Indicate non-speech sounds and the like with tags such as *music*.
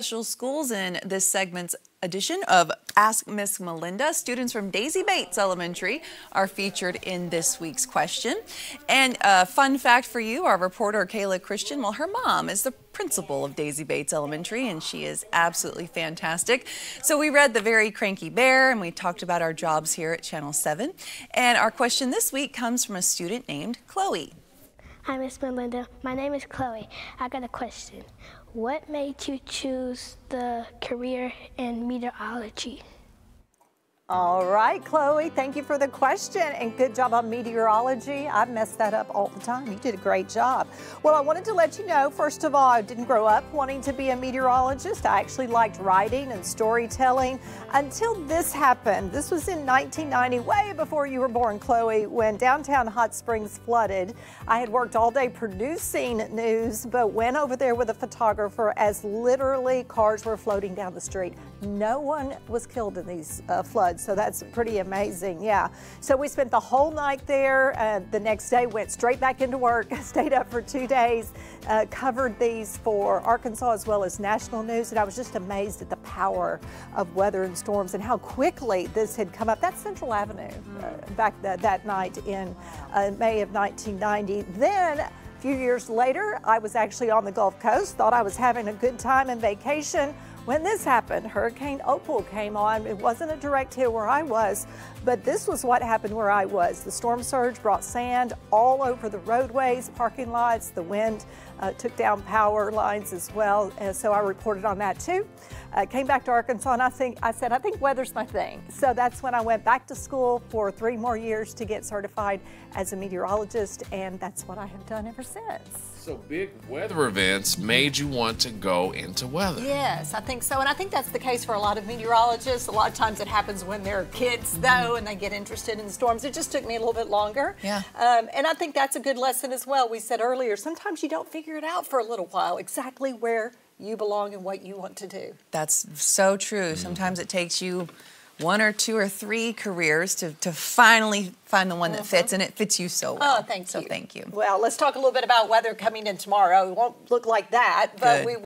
Special schools in this segment's edition of Ask Miss Melinda. Students from Daisy Bates Elementary are featured in this week's question. And a fun fact for you, our reporter Kayla Christian, well, her mom is the principal of Daisy Bates Elementary, and she is absolutely fantastic. So we read The Very Cranky Bear, and we talked about our jobs here at Channel 7. And our question this week comes from a student named Chloe. Hi, Miss Melinda. My name is Chloe. I got a question. What made you choose the career in meteorology? All right, Chloe, thank you for the question and good job on meteorology. I messed that up all the time. You did a great job. Well, I wanted to let you know, first of all, I didn't grow up wanting to be a meteorologist. I actually liked writing and storytelling until this happened. This was in 1990, way before you were born, Chloe, when downtown Hot Springs flooded. I had worked all day producing news, but went over there with a photographer as literally cars were floating down the street. No one was killed in these uh, floods so that's pretty amazing. Yeah. So we spent the whole night there. Uh, the next day went straight back into work, *laughs* stayed up for two days, uh, covered these for Arkansas as well as national news. And I was just amazed at the power of weather and storms and how quickly this had come up. That's Central Avenue uh, mm. back that, that night in uh, May of 1990. Then a few years later, I was actually on the Gulf Coast, thought I was having a good time and vacation when this happened, Hurricane Opal came on. It wasn't a direct hit where I was, but this was what happened where I was. The storm surge brought sand all over the roadways, parking lots. The wind uh, took down power lines as well. And so I reported on that too. Uh, came back to Arkansas and I think I said, I think weather's my thing. So that's when I went back to school for three more years to get certified as a meteorologist. And that's what I have done ever since. So big weather events made you want to go into weather. Yes, I think so. And I think that's the case for a lot of meteorologists. A lot of times it happens when they're kids, mm -hmm. though, and they get interested in storms. It just took me a little bit longer. Yeah. Um, and I think that's a good lesson as well. We said earlier, sometimes you don't figure it out for a little while exactly where you belong and what you want to do. That's so true. Mm -hmm. Sometimes it takes you one or two or three careers to, to finally find the one that fits, and it fits you so well. Oh, thank so you. thank you. Well, let's talk a little bit about weather coming in tomorrow. It won't look like that, but Good. we